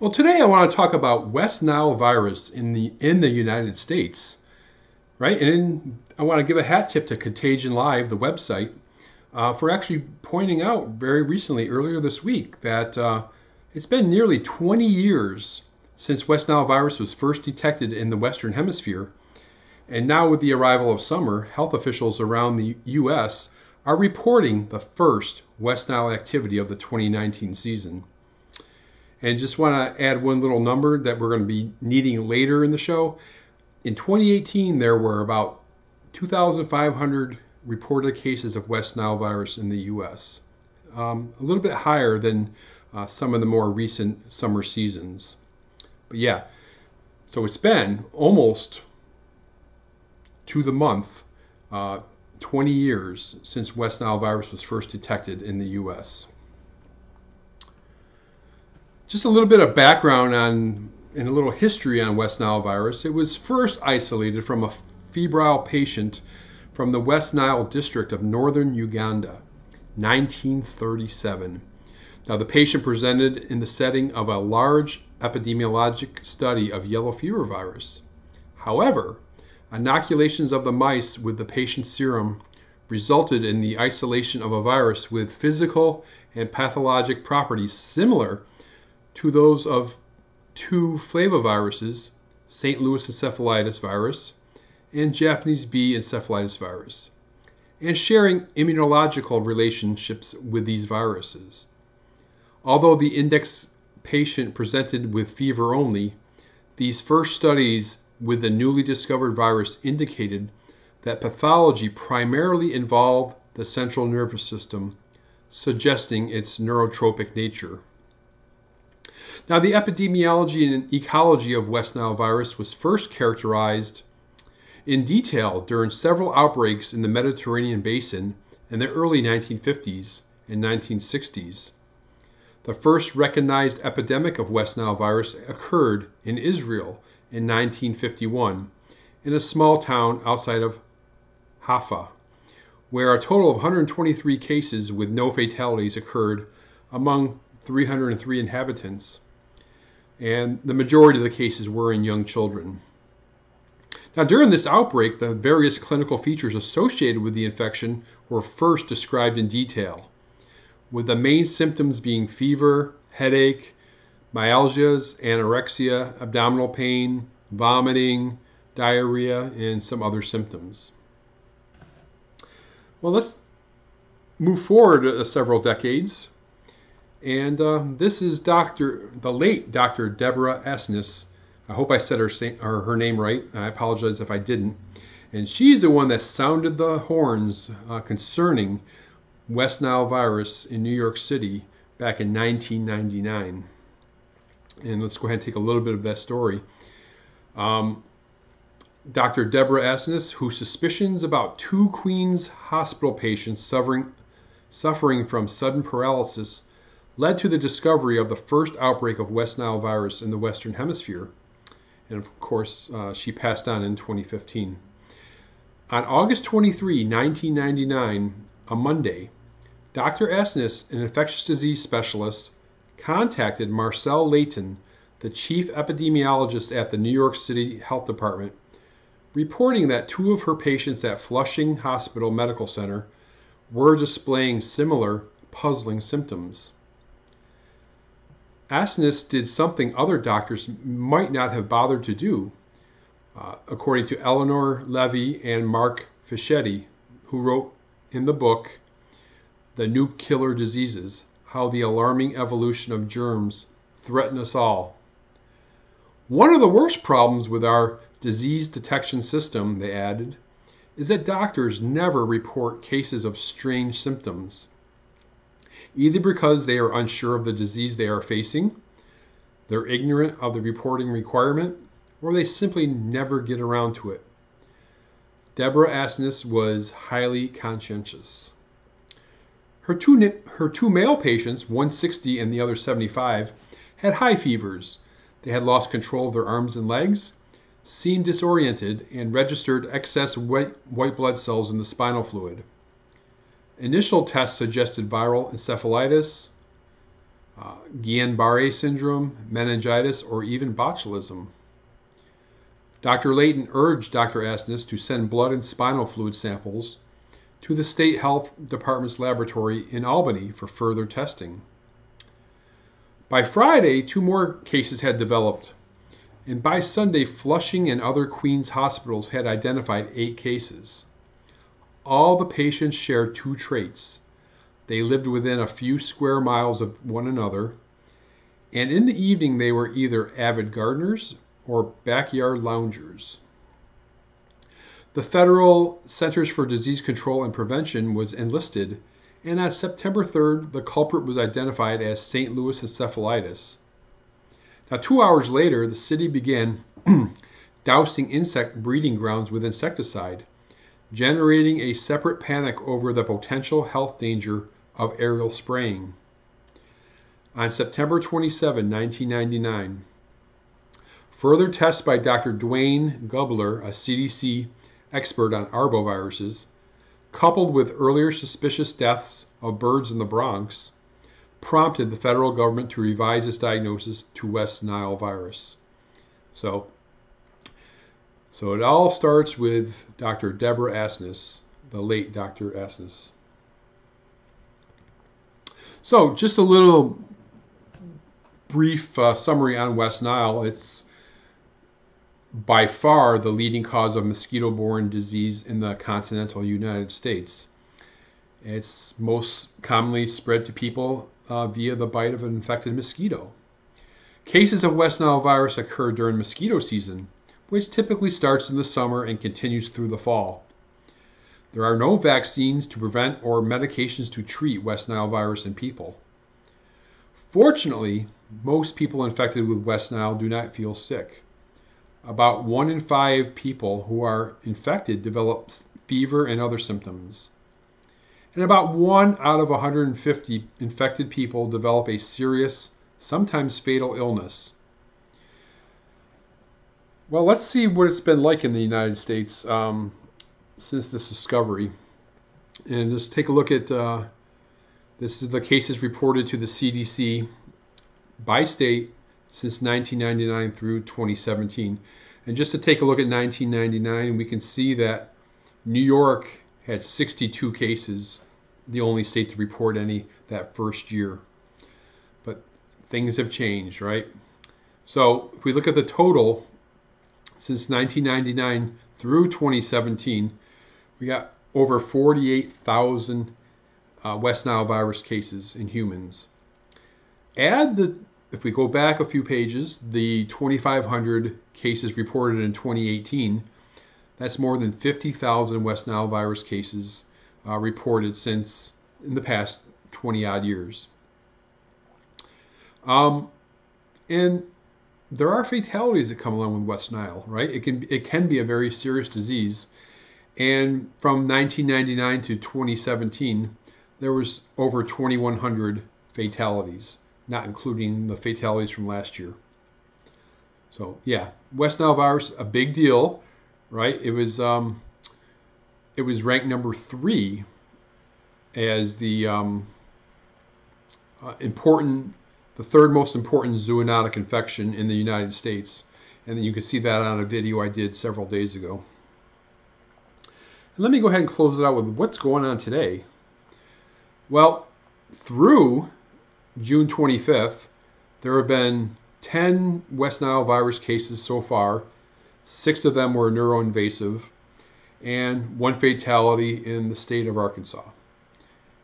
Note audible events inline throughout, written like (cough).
Well, today I want to talk about West Nile virus in the in the United States, right? And in, I want to give a hat tip to Contagion Live, the website, uh, for actually pointing out very recently, earlier this week, that uh, it's been nearly 20 years since West Nile virus was first detected in the Western Hemisphere, and now with the arrival of summer, health officials around the U.S. are reporting the first West Nile activity of the 2019 season. And just want to add one little number that we're going to be needing later in the show. In 2018, there were about 2,500 reported cases of West Nile virus in the U.S., um, a little bit higher than uh, some of the more recent summer seasons. But yeah, so it's been almost to the month uh, 20 years since West Nile virus was first detected in the U.S. Just a little bit of background on and a little history on West Nile virus. It was first isolated from a febrile patient from the West Nile district of northern Uganda, 1937. Now, the patient presented in the setting of a large epidemiologic study of yellow fever virus. However, inoculations of the mice with the patient's serum resulted in the isolation of a virus with physical and pathologic properties similar to those of two flaviviruses, St. Louis encephalitis virus and Japanese B encephalitis virus, and sharing immunological relationships with these viruses. Although the index patient presented with fever only, these first studies with the newly discovered virus indicated that pathology primarily involved the central nervous system, suggesting its neurotropic nature. Now, the epidemiology and ecology of West Nile virus was first characterized in detail during several outbreaks in the Mediterranean basin in the early 1950s and 1960s. The first recognized epidemic of West Nile virus occurred in Israel in 1951 in a small town outside of Haifa, where a total of 123 cases with no fatalities occurred among 303 inhabitants and the majority of the cases were in young children. Now, during this outbreak, the various clinical features associated with the infection were first described in detail, with the main symptoms being fever, headache, myalgias, anorexia, abdominal pain, vomiting, diarrhea, and some other symptoms. Well, let's move forward uh, several decades and uh, this is Dr. the late Dr. Deborah Asnis. I hope I said her, her, her name right. I apologize if I didn't. And she's the one that sounded the horns uh, concerning West Nile virus in New York City back in 1999. And let's go ahead and take a little bit of that story. Um, Dr. Deborah Asnis, whose suspicions about two Queens hospital patients suffering, suffering from sudden paralysis led to the discovery of the first outbreak of West Nile virus in the Western Hemisphere. And of course, uh, she passed on in 2015. On August 23, 1999, a Monday, Dr. Asnis, an infectious disease specialist, contacted Marcelle Layton, the chief epidemiologist at the New York City Health Department, reporting that two of her patients at Flushing Hospital Medical Center were displaying similar puzzling symptoms. Asnis did something other doctors might not have bothered to do, uh, according to Elinor Levy and Mark Fischetti, who wrote in the book The New Killer Diseases How the Alarming Evolution of Germs Threaten Us All. One of the worst problems with our disease detection system, they added, is that doctors never report cases of strange symptoms either because they are unsure of the disease they are facing, they're ignorant of the reporting requirement, or they simply never get around to it. Deborah Asnis was highly conscientious. Her two, her two male patients, 160 and the other 75, had high fevers. They had lost control of their arms and legs, seemed disoriented, and registered excess white, white blood cells in the spinal fluid. Initial tests suggested viral encephalitis, uh, Guillain-Barré syndrome, meningitis, or even botulism. Dr. Layton urged Dr. Asnis to send blood and spinal fluid samples to the State Health Department's laboratory in Albany for further testing. By Friday, two more cases had developed, and by Sunday, Flushing and other Queens hospitals had identified eight cases. All the patients shared two traits. They lived within a few square miles of one another, and in the evening, they were either avid gardeners or backyard loungers. The Federal Centers for Disease Control and Prevention was enlisted, and on September 3rd, the culprit was identified as St. Louis encephalitis. Now, two hours later, the city began (clears throat) dousing insect breeding grounds with insecticide, generating a separate panic over the potential health danger of aerial spraying. On September 27, 1999, Further tests by Dr. Duane Gubler, a CDC expert on arboviruses, coupled with earlier suspicious deaths of birds in the Bronx, prompted the federal government to revise its diagnosis to West Nile virus. So, so it all starts with Dr. Deborah Asnis, the late Dr. Asnis. So, just a little brief uh, summary on West Nile. It's by far the leading cause of mosquito borne disease in the continental United States. It's most commonly spread to people uh, via the bite of an infected mosquito. Cases of West Nile virus occur during mosquito season, which typically starts in the summer and continues through the fall. There are no vaccines to prevent or medications to treat West Nile virus in people. Fortunately, most people infected with West Nile do not feel sick about one in five people who are infected develop fever and other symptoms. And about one out of 150 infected people develop a serious, sometimes fatal illness. Well, let's see what it's been like in the United States um, since this discovery. And just take a look at uh, this is the cases reported to the CDC by state since 1999 through 2017. And just to take a look at 1999, we can see that New York had 62 cases, the only state to report any that first year. But things have changed, right? So if we look at the total since 1999 through 2017, we got over 48,000 uh, West Nile virus cases in humans. Add the if we go back a few pages, the 2,500 cases reported in 2018, that's more than 50,000 West Nile virus cases uh, reported since in the past 20 odd years. Um, and there are fatalities that come along with West Nile, right? It can it can be a very serious disease. And from 1999 to 2017, there was over 2,100 fatalities not including the fatalities from last year. So yeah, West Nile virus, a big deal, right? It was um, it was ranked number three as the um, uh, important, the third most important zoonotic infection in the United States, and you can see that on a video I did several days ago. And let me go ahead and close it out with what's going on today. Well, through June 25th, there have been 10 West Nile virus cases so far. Six of them were neuroinvasive, and one fatality in the state of Arkansas.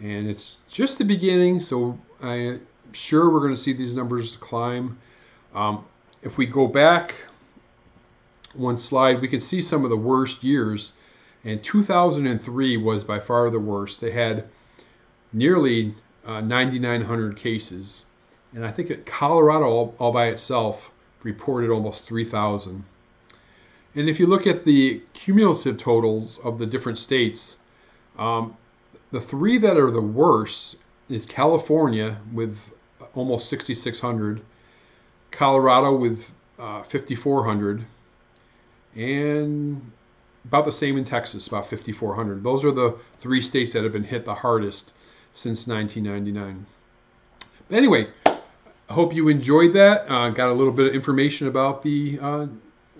And it's just the beginning, so I'm sure we're going to see these numbers climb. Um, if we go back one slide, we can see some of the worst years. And 2003 was by far the worst. They had nearly uh, 9,900 cases. And I think that Colorado, all, all by itself, reported almost 3,000. And if you look at the cumulative totals of the different states, um, the three that are the worst is California with almost 6,600, Colorado with uh, 5,400, and about the same in Texas, about 5,400. Those are the three states that have been hit the hardest since 1999. But anyway, I hope you enjoyed that. Uh, got a little bit of information about the uh,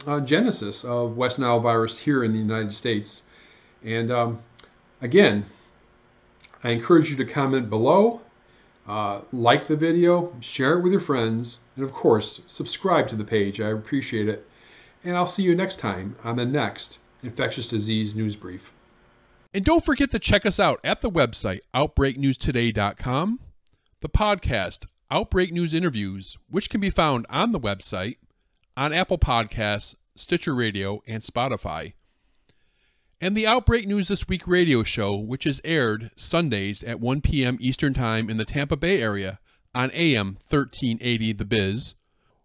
uh, genesis of West Nile virus here in the United States. And um, again, I encourage you to comment below, uh, like the video, share it with your friends, and of course, subscribe to the page. I appreciate it. And I'll see you next time on the next Infectious Disease News Brief. And don't forget to check us out at the website, outbreaknewstoday.com, the podcast, Outbreak News Interviews, which can be found on the website, on Apple Podcasts, Stitcher Radio, and Spotify, and the Outbreak News This Week radio show, which is aired Sundays at 1 p.m. Eastern Time in the Tampa Bay area on AM 1380 The Biz,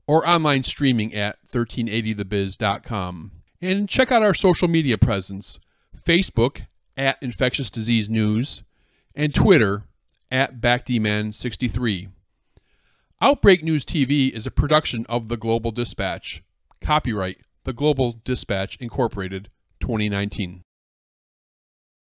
or online streaming at 1380thebiz.com. And check out our social media presence Facebook at Infectious Disease News, and Twitter at bactiman63. Outbreak News TV is a production of The Global Dispatch. Copyright The Global Dispatch Incorporated 2019.